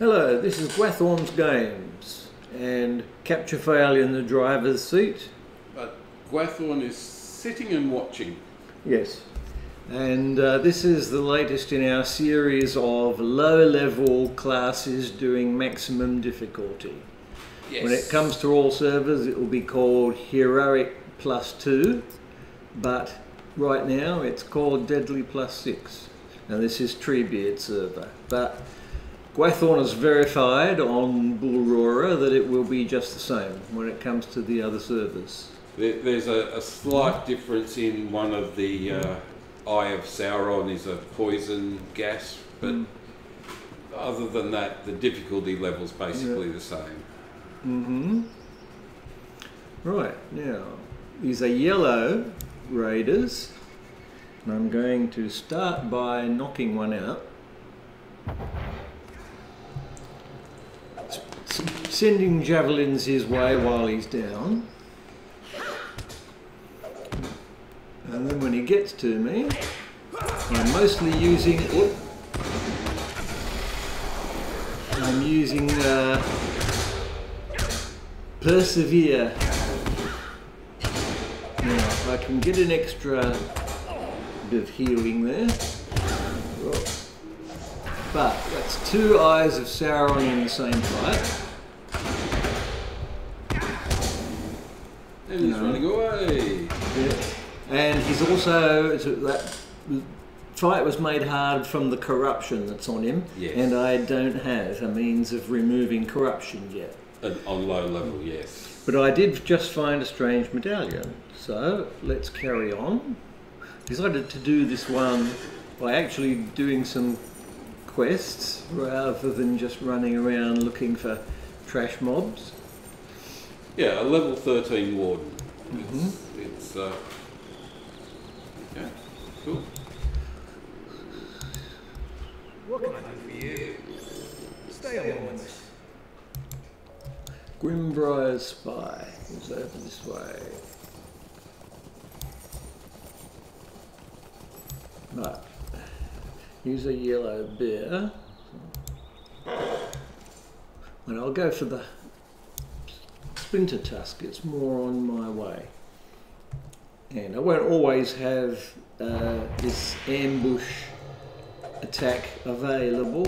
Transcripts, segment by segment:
Hello, this is Gwathorn's Games and Capture Fail in the driver's seat. But Gwathorn is sitting and watching. Yes. And uh, this is the latest in our series of low level classes doing maximum difficulty. Yes. When it comes to all servers, it will be called Heroic Plus 2, but right now it's called Deadly Plus 6. And this is Treebeard server. But Gwathorn has verified on Bullroarer that it will be just the same when it comes to the other servers. There, there's a, a slight difference in one of the uh, Eye of Sauron is a poison gas, but other than that, the difficulty level's basically the same. Mm-hmm. Right, now, these are yellow raiders. And I'm going to start by knocking one out. Sending javelins his way while he's down. And then when he gets to me, I'm mostly using... Whoop. I'm using... Uh, Persevere. Now, if I can get an extra bit of healing there. But that's two eyes of Sauron in the same fight. And he's No. running away. Yeah. And he's also so that fight was made hard from the corruption that's on him, Yes. and I don't have a means of removing corruption yet. And on low level, yes. But I did just find a strange medallion. So let's carry on. Decided to do this one by actually doing some quests rather than just running around looking for trash mobs. Yeah, a level 13 warden. It's, it's uh, yeah, cool. What can I do for you? Stay a moment. Grimbriar Spy is over this way. Right. Use a yellow bear. And I'll go for the splinter tusk. It's more on my way. And I won't always have uh, this ambush attack available.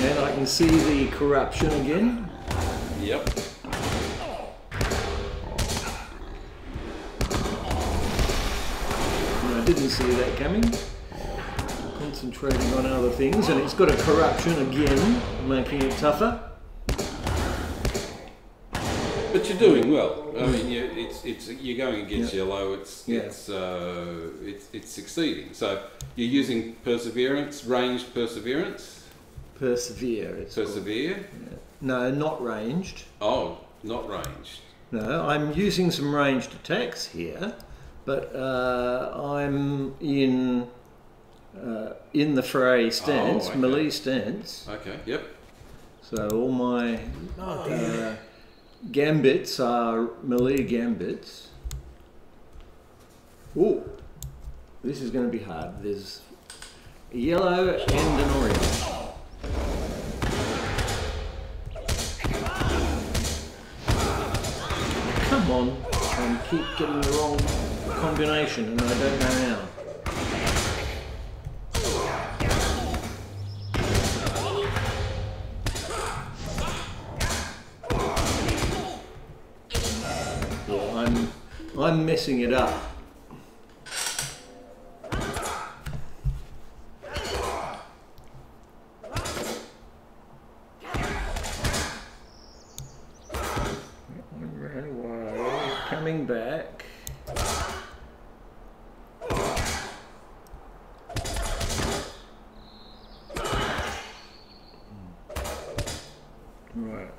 And I can see the corruption again. Yep. And I didn't see that coming. Concentrating on other things, and it's got a corruption again, making it tougher. But you're doing well. I mean, you, it's it's you're going against Yeah. yellow. It's Yeah. it's uh, it's it's succeeding. So you're using perseverance, ranged perseverance, Persevere. It's persevere. No, not ranged. Oh, not ranged. No, I'm using some ranged attacks here, but uh, I'm in uh, in the fray stance, Oh, okay. melee stance. Okay. Yep. So all my Oh uh, gambits are melee gambits. Ooh, this is going to be hard. There's a yellow and an orange. Come on, I keep getting the wrong combination and I don't know how. I'm messing it up. Ran away, coming back. Right.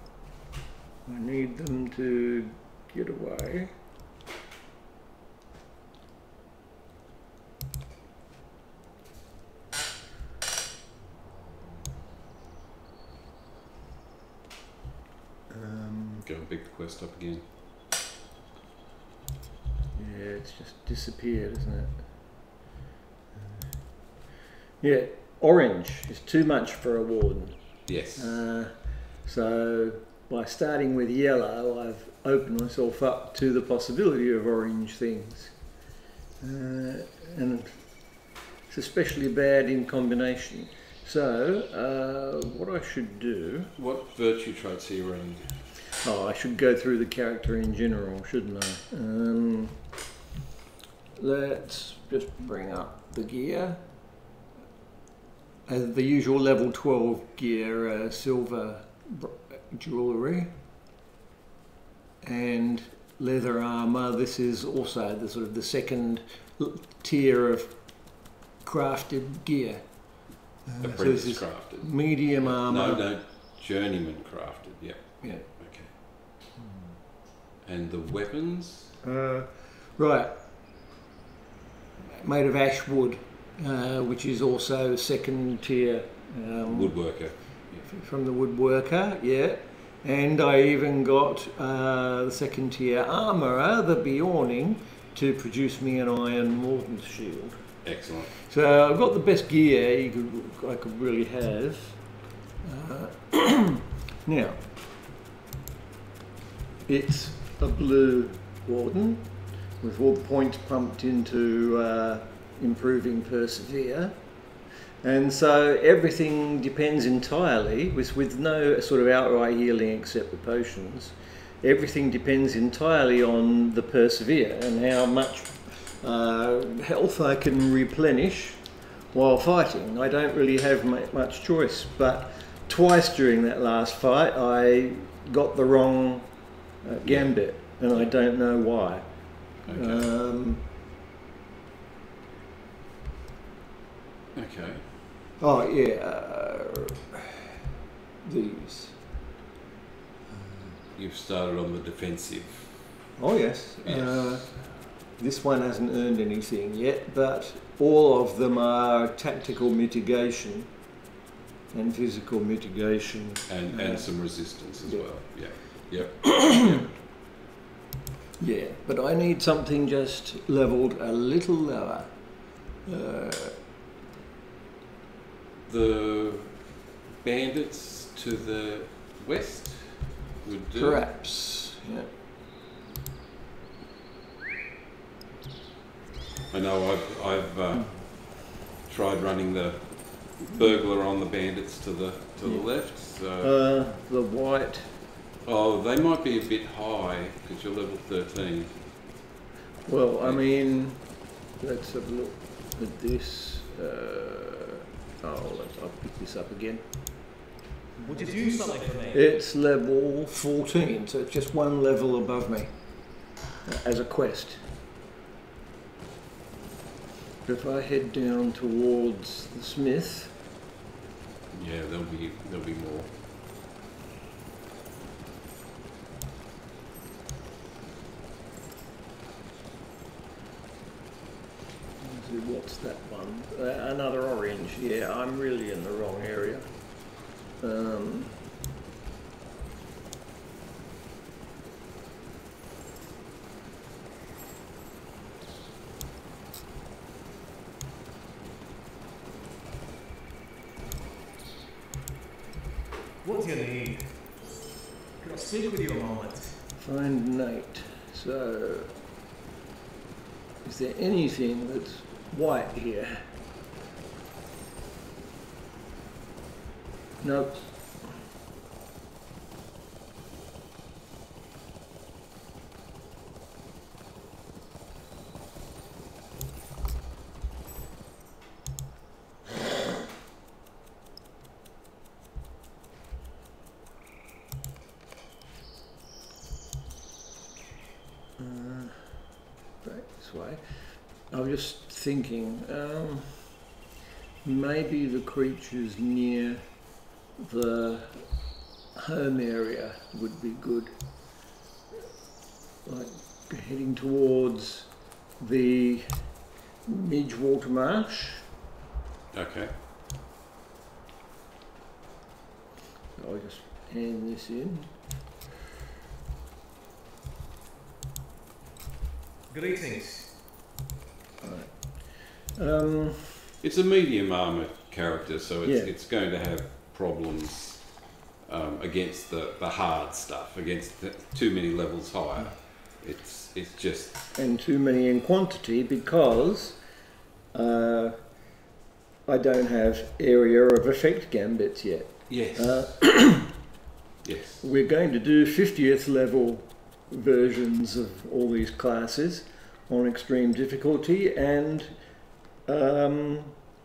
I need them to get away. Pick the quest up again. yeah, it's just disappeared, isn't it? Yeah, orange is too much for a warden. Yes. Uh, so by starting with yellow, I've opened myself up to the possibility of orange things. Uh, and it's especially bad in combination. So, uh, what I should do, what virtue traits are you running? Oh, I should go through the character in general, shouldn't I? Um, let's just bring up the gear. Uh, the usual level 12 gear, uh, silver jewellery and leather armour. This is also the sort of the second tier of crafted gear. Uh, so Apprentice is crafted. medium armour. No, no, journeyman crafted. Yeah. Yeah. And the weapons? Uh, right. Made of ash wood, uh, which is also second tier um, Woodworker. from the woodworker, yeah. And I even got uh, the second tier armourer, the Beorning, to produce me an iron Morton's shield. Excellent. So I've got the best gear you could, I could really have. Uh, now, it's a blue warden with all the points pumped into uh, improving persevere. And so everything depends entirely, with, with no sort of outright healing except the potions. Everything depends entirely on the persevere and how much uh, health I can replenish while fighting. I don't really have much choice, but twice during that last fight I got the wrong uh, gambit, and I don't know why. Okay. Um, okay. oh yeah, uh, these. You've started on the defensive. Oh yes. Yes. Uh, this one hasn't earned anything yet, but all of them are tactical mitigation and physical mitigation. and, Uh, and some resistance as yeah. well. Yeah. Yep. Yeah, but I need something just levelled a little lower. Uh, The bandits to the west would do. perhaps. Yeah. I know I've, I've uh, tried running the burglar on the bandits to the to the left. So Uh, the white. Oh, they might be a bit high because you're level thirteen. Well, I mean, let's have a look at this. Uh, oh, let's, I'll pick this up again. Would you do something for me? It's level 14, so it's just one level above me uh, as a quest. If I head down towards the smith, Yeah, there'll be there'll be more. let's see, what's that one? Uh, another orange. Yeah, I'm really in the wrong area. Um, What do you need? Can I speak with you a moment? find Nate. So, is there anything that's white here? Nope. Uh, back this way. I was just thinking, um, maybe the creatures near the home area would be good. Like heading towards the Midgewater Marsh. Okay. I'll just hand this in. Greetings. Um, It's a medium armor character, so it's, Yeah. it's going to have problems um, against the, the hard stuff, against the, too many levels higher. It's it's just and too many in quantity because uh, I don't have area of effect gambits yet. yes, Uh, yes, we're going to do 50th level versions of all these classes on extreme difficulty, and um,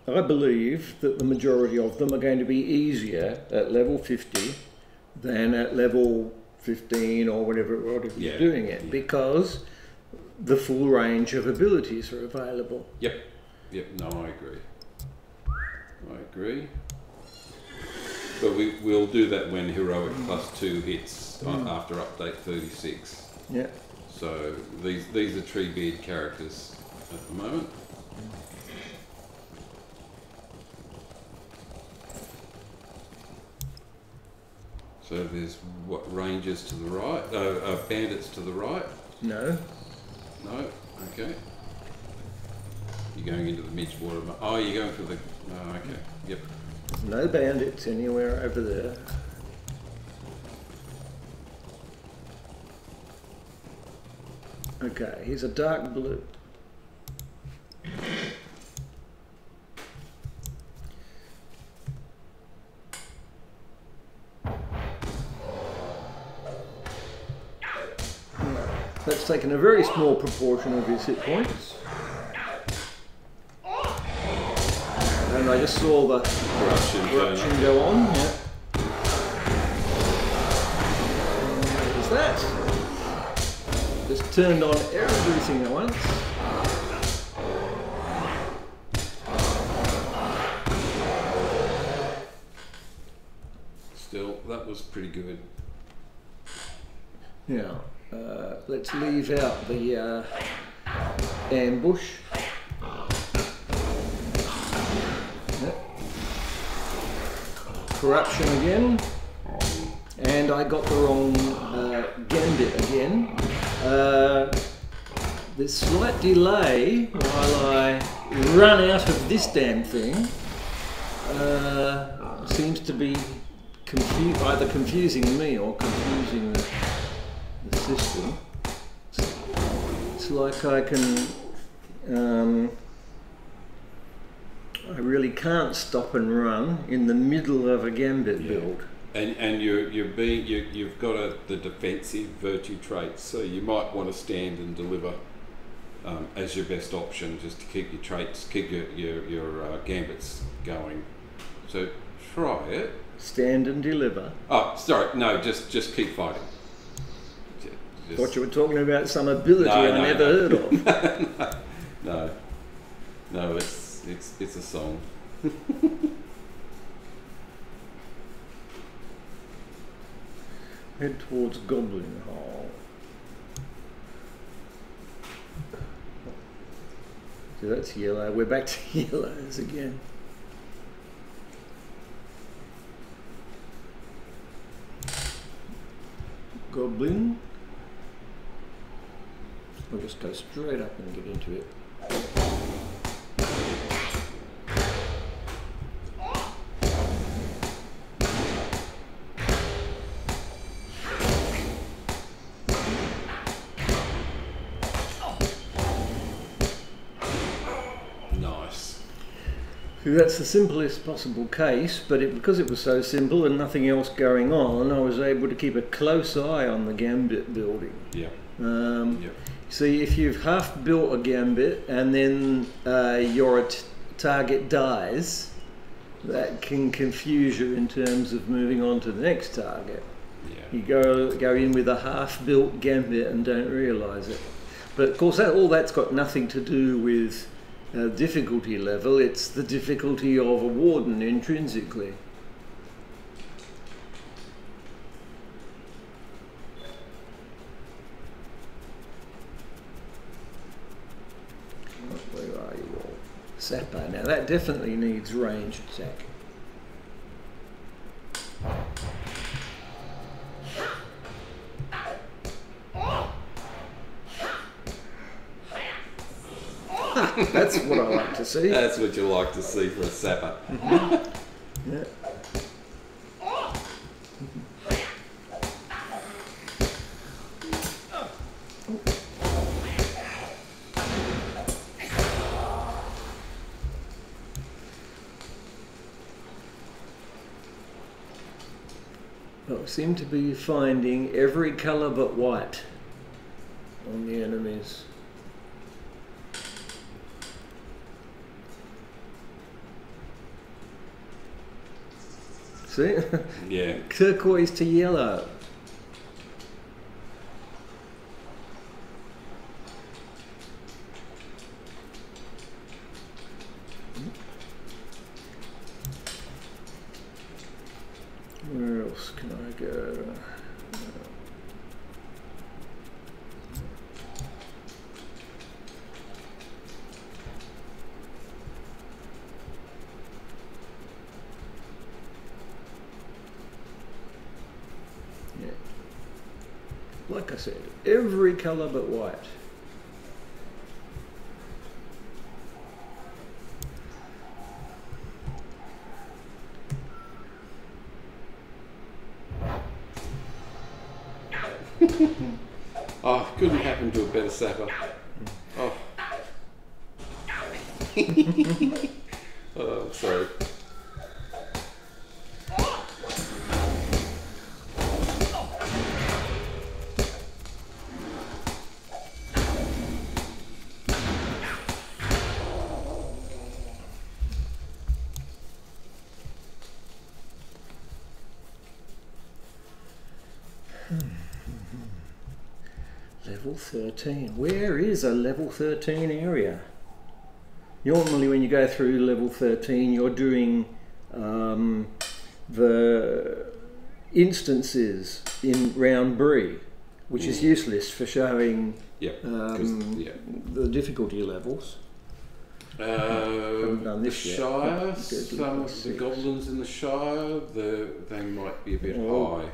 I believe that the majority of them are going to be easier at level 50 than at level 15 or whatever, whatever Yeah, you're doing it yeah. because the full range of abilities are available. yep. Yep, no, I agree. I agree. But we we'll do that when heroic plus two hits on, after update thirty six. Yeah. So these these are Treebeard characters at the moment. So there's what rangers to the right, uh, uh, bandits to the right. No. No, okay. You're going into the Midgewater. Oh, you're going for the. Oh, okay. Yep. There's no bandits anywhere over there. Okay, here's a dark blue. That's taken a very small proportion of his hit points. And I just saw the Corruption. Corruption up. go on, yeah. What was that? Just turned on everything at once. Still, that was pretty good. Now, uh, let's leave out the uh, ambush. Corruption again. And I got the wrong uh, gambit again. Uh, there's slight delay while I run out of this damn thing. Uh, seems to be confu- either confusing me or confusing the system. It's, like I can. Um, I really can't stop and run in the middle of a gambit Yeah. build. And and you're you're being you you've got a, the defensive virtue traits, so you might want to stand and deliver um, as your best option, just to keep your traits, keep your your, your uh, gambits going. So try it. Stand and deliver. Oh, sorry, no, just just keep fighting. Ju- just- Thought you were talking about some ability No, I no, never no. heard of. no, no, it's it's it's a song. Head towards Goblin Hall. So that's yellow. We're back to yellows again. Goblin. We'll just go straight up and get into it. Nice. See, That's the simplest possible case, but it, because it was so simple and nothing else going on, I was able to keep a close eye on the gambit building. Yeah. Um, Yep. See, if you've half built a gambit and then uh, your t- target dies, that can confuse you in terms of moving on to the next target. Yeah. You go go in with a half built gambit and don't realise it. But of course, that, all that's got nothing to do with uh, difficulty level. It's the difficulty of a warden intrinsically. Where are you all? Now that definitely needs range attack. That's That's what I like to see. That's what you like to see for a sapper. Mm-hmm. Yeah. Seem to be finding every colour but white on the enemies. See? Yeah. Turquoise to yellow. Where else can I go? Yeah. Like I said, every colour but white. Oh, couldn't happen to a better sapper. Oh. oh, sorry. Level 13. Where is a level 13 area? Normally, when you go through level 13, you're doing um, the instances in round Bree, which is Mm. useless for showing Yep. um, yeah. the difficulty levels. Uh, done the this yet. Shire, some of the goblins in the Shire, the, they might be a bit Oh. high.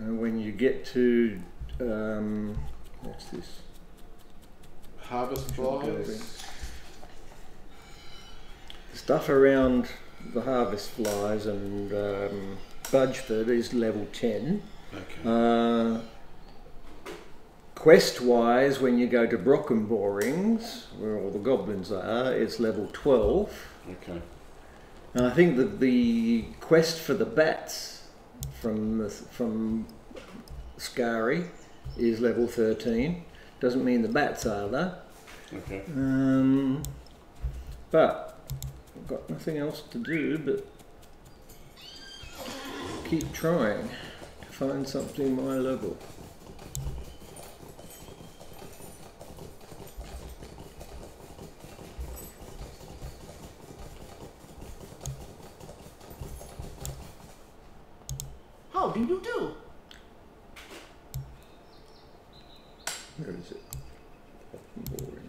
And when you get to um, what's this? Harvest flies. Stuff around the harvest flies and um, Budgeford is level 10. Okay. Uh, quest wise, when you go to Brocken Borings, where all the goblins are, it's level 12. okay. And I think that the quest for the bats from the, from Scary is level 13. Doesn't mean the bats are there. Okay. Um, but I've got nothing else to do but keep trying to find something my level. How do you do? Where is it? Borings.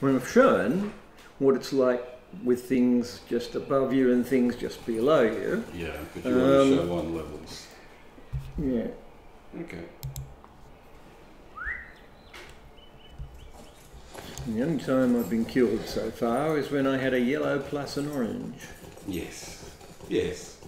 Well, I've shown what it's like with things just above you and things just below you. Yeah, but you want to Um, show one levels. Yeah. Okay. And the only time I've been killed so far is when I had a yellow plus an orange. Yes. Yes.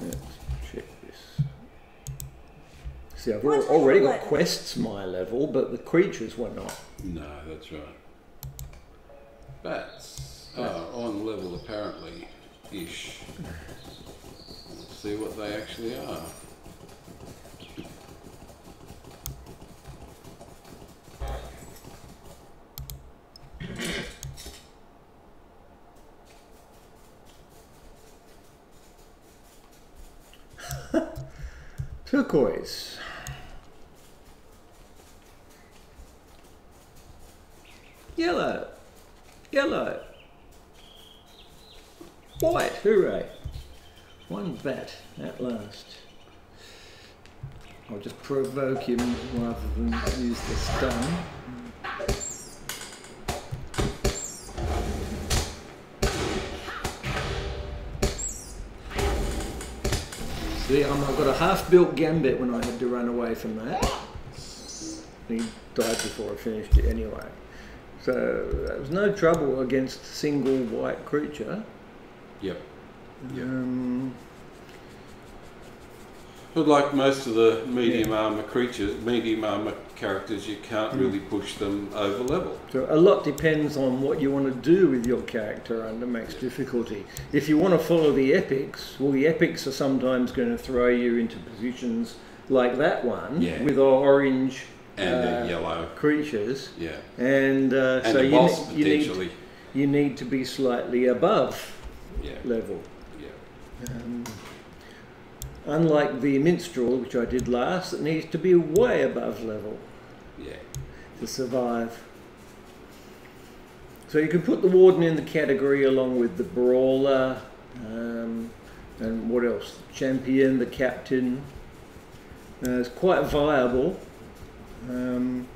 Let's check this. See, I've Why al- don't you already got let- quests my level, but the creatures were not. No, that's right. Bats are on level apparently ish. Let's see what they actually are. Turquoise. Yellow. Yellow. White. Hooray. One bat at last. I'll just provoke him rather than use the stun. See, I've got a half-built gambit when I had to run away from that. He died before I finished it anyway. So there was no trouble against single white creature. Yep. Yep. Um, But like most of the medium armor creatures, medium armor characters, you can't really push them over level. so a lot depends on what you want to do with your character under max difficulty. If you want to follow the epics, well, the epics are sometimes going to throw you into positions like that one Yeah. with our orange And uh, the yellow. creatures, Yeah. and, uh, And so you, boss ne- you need you need to be slightly above Yeah. level. Yeah. Um, unlike the minstrel, which I did last, it needs to be way above level Yeah. to survive. So you can put the warden in the category along with the brawler, um, and what else? Champion, the captain. Uh, it's quite viable, um,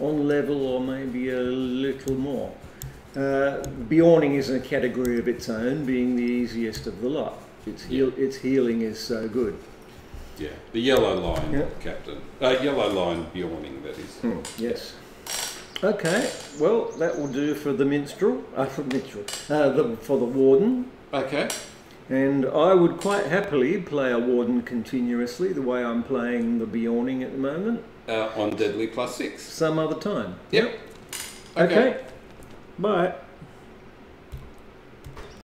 on level or maybe a little more. Uh, Beorning is a category of its own, being the easiest of the lot. Its, heal, its healing is so good. Yeah. The yellow line, Yeah. Captain. Uh, yellow line Beorning, that is. Hmm, yes. Okay, well, that will do for the minstrel, uh, for minstrel, uh, the, for the warden. Okay. And I would quite happily play a warden continuously, the way I'm playing the Beorning at the moment, Uh, on Deadly Plus Six. some other time. Yep. Okay. Bye.